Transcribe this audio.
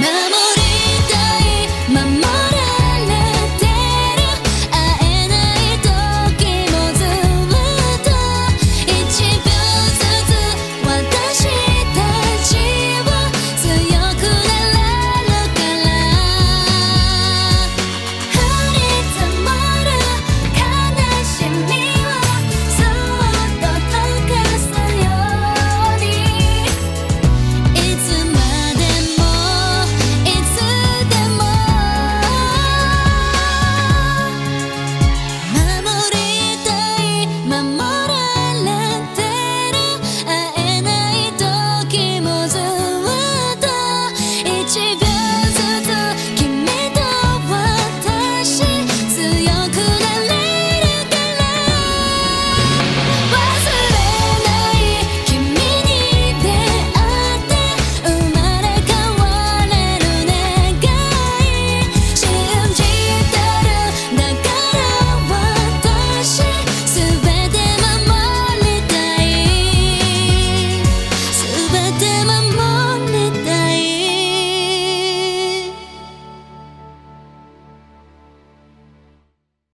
memory